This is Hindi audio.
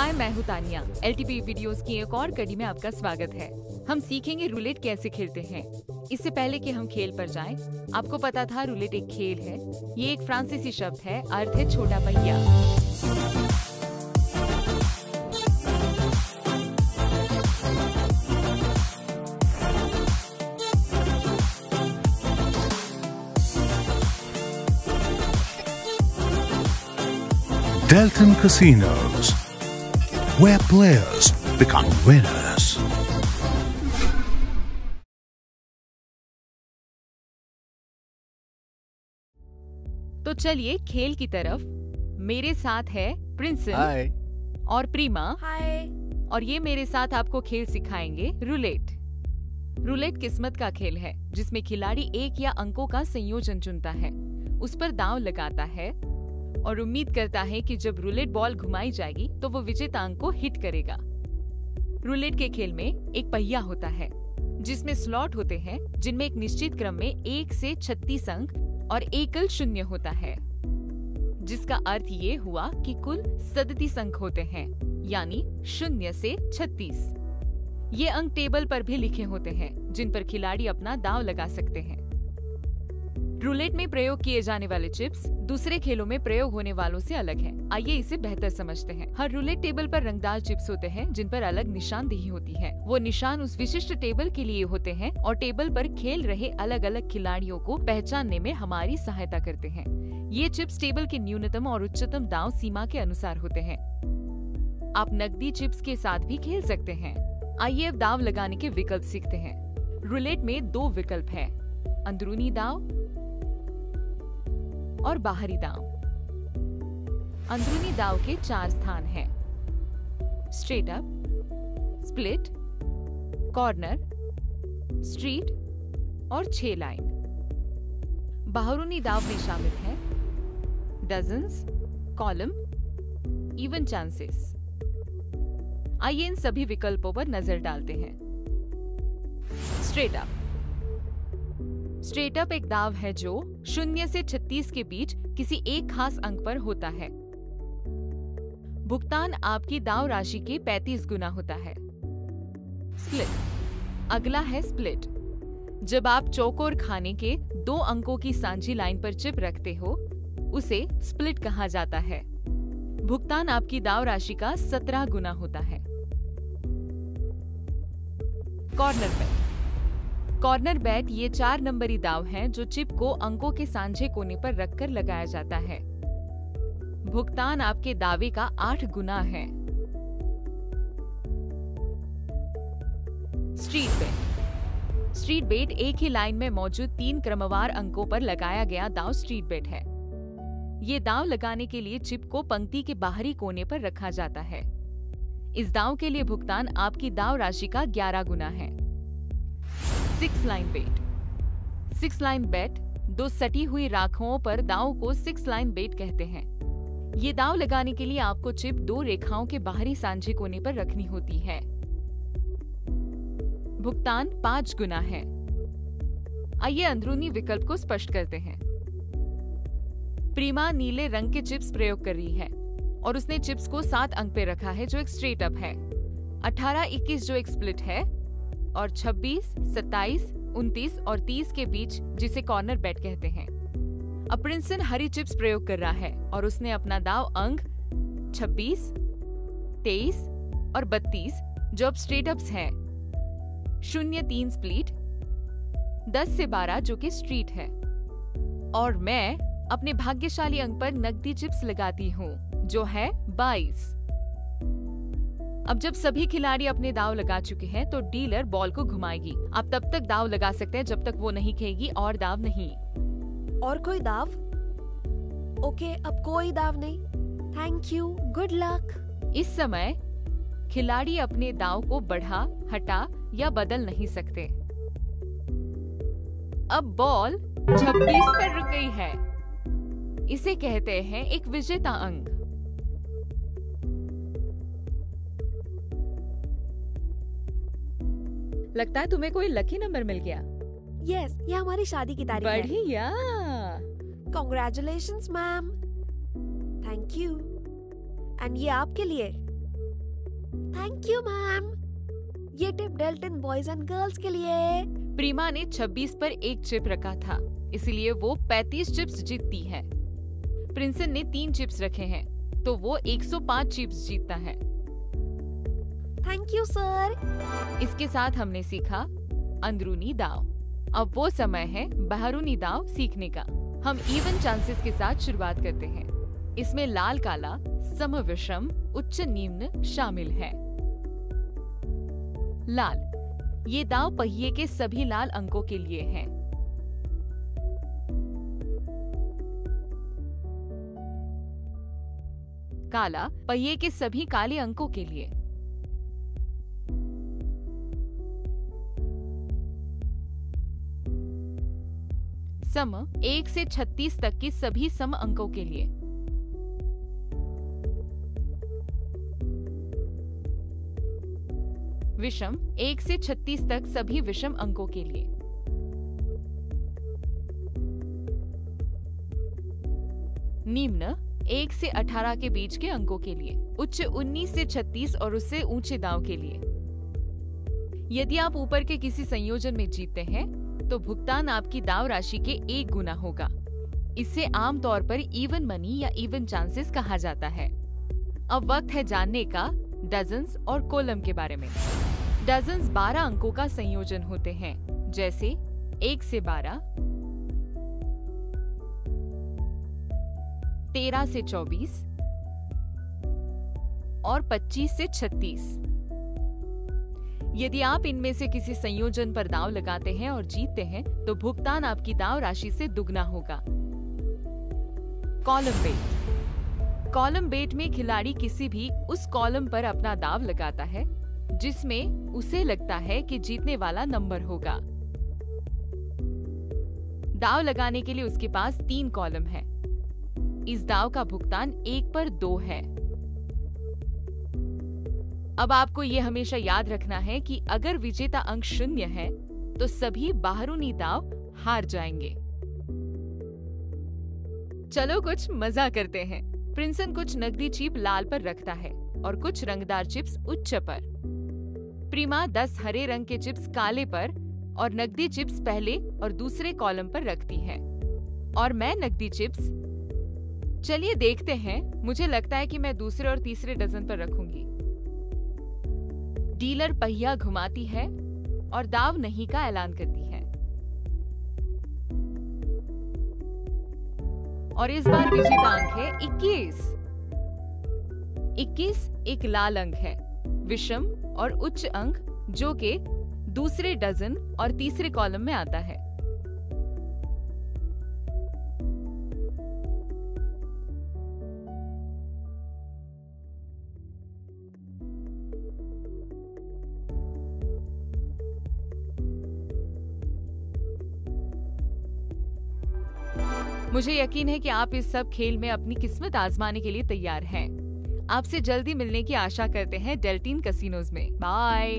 हाय मैं हूँ तानिया। एल वीडियोस की एक और कड़ी में आपका स्वागत है। हम सीखेंगे रूलेट कैसे खेलते हैं। इससे पहले कि हम खेल पर जाएँ, आपको पता था रूलेट एक खेल है। ये एक फ्रांसीसी शब्द है अर्थ है छोटा पहिया। Delton Casinos, where players become winners. तो चलिए खेल की तरफ़। मेरे साथ है प्रिंसन और प्रीमा। हाय और ये मेरे साथ आपको खेल सिखाएँगे रूलेट। रूलेट किस्मत का खेल है जिसमें खिलाड़ी एक या अंकों का संयोजन चुनता है। उस पर दांव लगाता है और उम्मीद करता है कि जब रूलेट बॉल घुमाई जाएगी तो वो विजेता अंक को हिट करेगा। रूलेट के खेल में एक पहिया होता है, जिसमें स्लॉट होते हैं, जिनमें एक निश्चित क्रम में एक से छत्तीस अंक और एकल शून्य होता है। जिसका अर्थ ये हुआ कि कुल सदतीस अंक होते हैं, यानी शून्य से छत्तीस। ये अंक टेबल पर भी लिखे होते हैं, जिन पर खिलाड़ी अपना दाव लगा सकते हैं। रूलेट में प्रयोग किए जाने वाले चिप्स दूसरे खेलों में प्रयोग होने वालों से अलग हैं। आइए इसे बेहतर समझते हैं। हर रूलेट टेबल पर रंगदार चिप्स होते हैं, जिन पर अलग निशानदेही होती है। वो निशान उस विशिष्ट टेबल के लिए होते हैं और टेबल पर खेल रहे अलग अलग खिलाड़ियों को पहचानने में हमारी सहायता करते हैं। ये चिप्स टेबल के न्यूनतम और उच्चतम दाव सीमा के अनुसार होते हैं। आप नकदी चिप्स के साथ भी खेल सकते हैं। आइए अब दाव लगाने के विकल्प सीखते हैं। रूलेट में दो विकल्प है। अंदरूनी दाव और बाहरी दाव। अंदरूनी दाव के चार स्थान हैं। Straight up split corner street और छह लाइन बाहरूनी दाव में शामिल हैं। डजन्स कॉलम इवन चांसेस आइए इन सभी विकल्पों पर नज़र डालते हैं। स्ट्रेट अप स्ट्रेट अप एक दाव है जो शून्य से 36 के बीच किसी एक खास अंक पर होता है। भुगतान आपकी दाव राशि के 35 गुना होता है। स्प्लिट। अगला है स्प्लिट। जब आप चौकोर खाने के दो अंकों की सांझी लाइन पर चिप रखते हो, उसे स्प्लिट कहा जाता है। भुगतान आपकी दाव राशि का 17 गुना होता है। कॉर्नर बेट कॉर्नर बैट ये चार नंबरी दाव हैं जो चिप को अंकों के सांझे कोने पर रखकर लगाया जाता है। भुगतान आपके दावे का आठ गुना है। स्ट्रीट बेट। स्ट्रीट बेट एक ही लाइन में मौजूद तीन क्रमवार अंकों पर लगाया गया दाव स्ट्रीट बेट है। ये दाव लगाने के लिए चिप को पंक्ति के बाहरी कोने पर रखा जाता है। इस दाव के लिए भुगतान आपकी दाव राशि का ग्यारह गुना है। Six line bet. Six line bet दो सटी हुई राखों पर दाव को सिक्स लाइन बेट कहते हैं। ये दाव लगाने के लिए आपको चिप दो रेखाओं के बाहरी सांझे कोने पर रखनी होती है। भुगतान पाँच गुना है। आइए अंदरूनी विकल्प को स्पष्ट करते हैं। प्रीमा नीले रंग के चिप्स प्रयोग कर रही है और उसने चिप्स को सात अंक पे रखा है जो एक स्ट्रेट अप है। 18, 21 जो एक स्प्लिट है और 26, 27, 29 और 30 के बीच जिसे कॉर्नर बेट कहते हैं। अब प्रिंसन हरी चिप्स प्रयोग कर रहा है और उसने अपना दाव अंक 26, 23 और 32 जो अब स्ट्रेट अप्स हैं शून्य तीन स्प्लिट 10 से 12 जो कि स्ट्रीट है। और मैं अपने भाग्यशाली अंक पर नकदी चिप्स लगाती हूँ जो है 22 अब जब सभी खिलाड़ी अपने दाव लगा चुके हैं तो डीलर बॉल को घुमाएगी। आप तब तक दाव लगा सकते हैं जब तक वो नहीं खेगी और दाव नहीं। और कोई दाव? ओके अब कोई दाव नहीं। थैंक यू गुड लक इस समय खिलाड़ी अपने दाव को बढ़ा हटा या बदल नहीं सकते। अब बॉल 26 पर रुक गई है। इसे कहते हैं एक विजेता अंक। लगता है तुम्हें कोई लकी नंबर मिल गया। यस ये हमारी शादी की तारीख है। बढ़िया। Congratulation ma'am thank you and ये आपके लिए। थैंक यू मैम ये tip Delton boys and girls के लिए। प्रीमा ने 26 पर एक चिप रखा था इसलिए वो 35 चिप्स जीतती है। प्रिंसन ने तीन चिप्स रखे हैं तो वो 105 चिप्स जीतता है। थैंक यू सर इसके साथ हमने सीखा अंदरूनी दाव। अब वो समय है बाहरूनी दाव सीखने का। हम इवन चांसेस के साथ शुरुआत करते हैं। इसमें लाल काला सम विषम उच्च निम्न शामिल है। लाल। ये दाव पहिए के सभी लाल अंकों के लिए है। काला, पहिए के सभी काले अंकों के लिए। सम एक से छत्तीस तक की सभी सम अंकों के लिए। विषम एक से छत्तीस तक सभी विषम अंकों के लिए। निम्न एक से अठारह के बीच के अंकों के लिए, उच्च उन्नीस से छत्तीस और उससे ऊँचे दाव के लिए। यदि आप ऊपर के किसी संयोजन में जीतते हैं तो भुगतान आपकी दाव राशि के एक गुना होगा। इसे आमतौर पर इवन मनी या इवन चांसेस कहा जाता है। अब वक्त है जानने का डजन्स और कोलम के बारे में। डजन्स 12 अंकों का संयोजन होते हैं, जैसे एक से बारह, तेरह से चौबीस और पच्चीस से छत्तीस। यदि आप इनमें से किसी संयोजन पर दाव लगाते हैं और जीतते हैं तो भुगतान आपकी दाव राशि से दुगना होगा। कॉलम बेट। कॉलम बेट में खिलाड़ी किसी भी उस कॉलम पर अपना दाव लगाता है, जिसमें उसे लगता है कि जीतने वाला नंबर होगा। दाव लगाने के लिए उसके पास तीन कॉलम है। इस दाव का भुगतान एक पर दो है। अब आपको ये हमेशा याद रखना है कि अगर विजेता अंक शून्य है तो सभी बाहरूनी दाव हार जाएँगे। चलो कुछ मज़ा करते हैं। प्रिंसन कुछ नकदी चिप लाल पर रखता है और कुछ रंगदार चिप्स उच्च पर। प्रीमा दस हरे रंग के चिप्स काले पर और नकदी चिप्स पहले और दूसरे कॉलम पर रखती है। और मैं नकदी चिप्स। चलिए देखते हैं। मुझे लगता है कि मैं दूसरे और तीसरे डजन पर रखूँगी। डीलर पहिया घुमाती है और दाव नहीं का ऐलान करती है और इस बार विजेता अंक है 21। 21 एक लाल अंक है, विषम और उच्च अंक जो के दूसरे डजन और तीसरे कॉलम में आता है मुझे यकीन है कि आप इस सब खेल में अपनी किस्मत आजमाने के लिए तैयार हैं। आपसे जल्दी मिलने की आशा करते हैं डेल्टीन कसिनोज में बाय